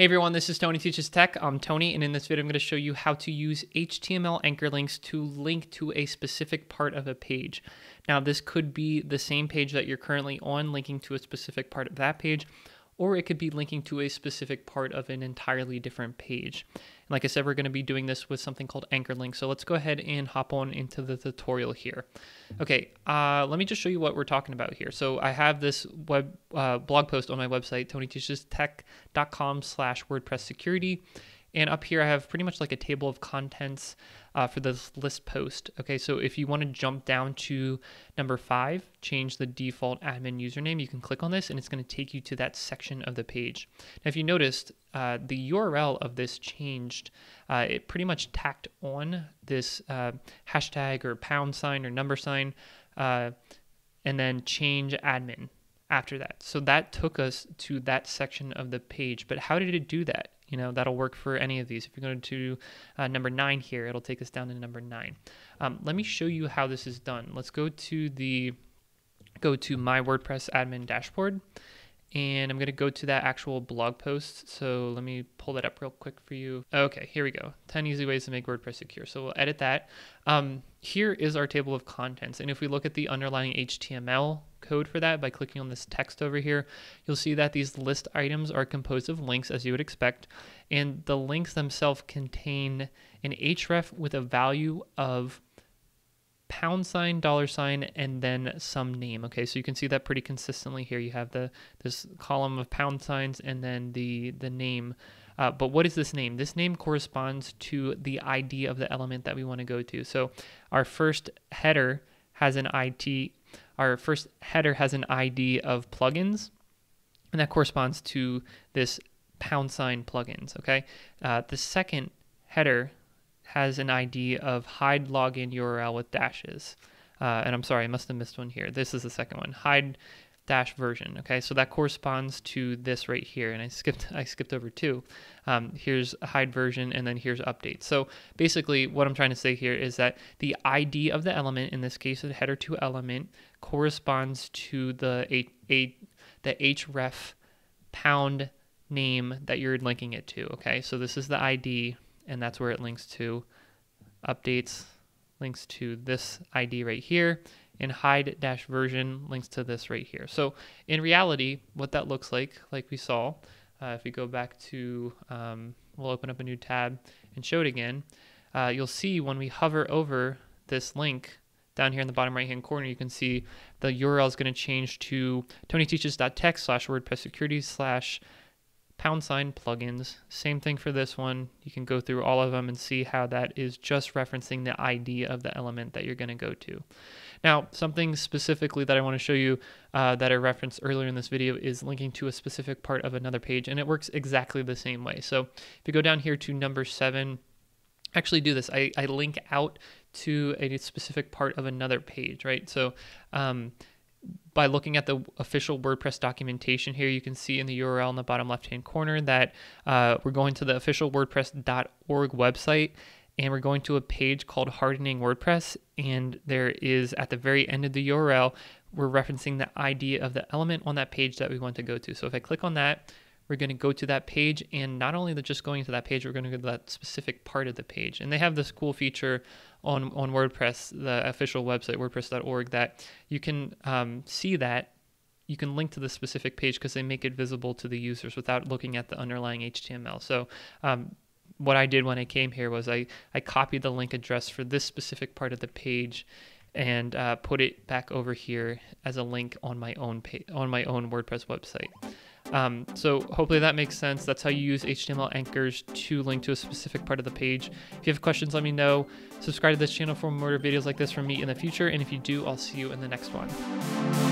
Hey everyone, this is Tony Teaches Tech. I'm Tony, and in this video, I'm going to show you how to use HTML anchor links to link to a specific part of a page. Now, this could be the same page that you're currently on, linking to a specific part of that page, or it could be linking to a specific part of an entirely different page. Like I said, we're going to be doing this with something called anchor link. So let's go ahead and hop on into the tutorial here. Okay, uh, let me just show you what we're talking about here. So I have this web uh, blog post on my website, tonyteachestech.com slash WordPress security. And up here, I have pretty much like a table of contents uh, for this list post. Okay, so if you want to jump down to number five, change the default admin username, you can click on this and it's going to take you to that section of the page. Now, if you noticed, uh, the URL of this changed. Uh, it pretty much tacked on this uh, hashtag or pound sign or number sign uh, and then change admin after that. So that took us to that section of the page. But how did it do that? You know, that'll work for any of these. If you're going to uh, number nine here, it'll take us down to number nine. Um, let me show you how this is done. Let's go to the, go to my WordPress admin dashboard and I'm going to go to that actual blog post. So let me pull that up real quick for you. Okay, here we go. 10 easy ways to make WordPress secure. So we'll edit that. Um, here is our table of contents. And if we look at the underlying HTML code for that by clicking on this text over here, you'll see that these list items are composed of links as you would expect. And the links themselves contain an href with a value of pound sign, dollar sign, and then some name. Okay, so you can see that pretty consistently here. You have the this column of pound signs and then the the name. Uh, but what is this name? This name corresponds to the ID of the element that we want to go to. So our first header has an ID. Our first header has an ID of plugins, and that corresponds to this pound sign plugins. Okay, uh, the second header has an ID of hide login URL with dashes. Uh, and I'm sorry, I must have missed one here. This is the second one, hide dash version. Okay, so that corresponds to this right here, and I skipped I skipped over two. Um, here's hide version, and then here's update. So basically, what I'm trying to say here is that the ID of the element, in this case, the header two element, corresponds to the a, a the href pound name that you're linking it to. Okay, so this is the ID and that's where it links to updates links to this ID right here and hide dash version links to this right here. So in reality, what that looks like, like we saw, uh, if we go back to, um, we'll open up a new tab and show it again, uh, you'll see when we hover over this link down here in the bottom right hand corner, you can see the URL is going to change to tonyteaches.tech slash WordPress security slash pound sign plugins. Same thing for this one. You can go through all of them and see how that is just referencing the ID of the element that you're going to go to. Now, something specifically that I want to show you uh, that I referenced earlier in this video is linking to a specific part of another page, and it works exactly the same way. So if you go down here to number seven, actually do this. I, I link out to a specific part of another page, right? So um, by looking at the official WordPress documentation here, you can see in the URL in the bottom left-hand corner that uh, we're going to the official WordPress.org website and we're going to a page called Hardening WordPress. And there is at the very end of the URL, we're referencing the ID of the element on that page that we want to go to. So if I click on that, we're going to go to that page and not only that just going to that page we're going to go to that specific part of the page. And they have this cool feature on on wordpress the official website wordpress.org that you can um, see that. You can link to the specific page because they make it visible to the users without looking at the underlying html so um, what i did when i came here was i i copied the link address for this specific part of the page and uh, put it back over here as a link on my own page, on my own WordPress website. Um, so hopefully that makes sense. That's how you use HTML anchors to link to a specific part of the page. If you have questions, let me know. Subscribe to this channel for more videos like this from me in the future. And if you do, I'll see you in the next one.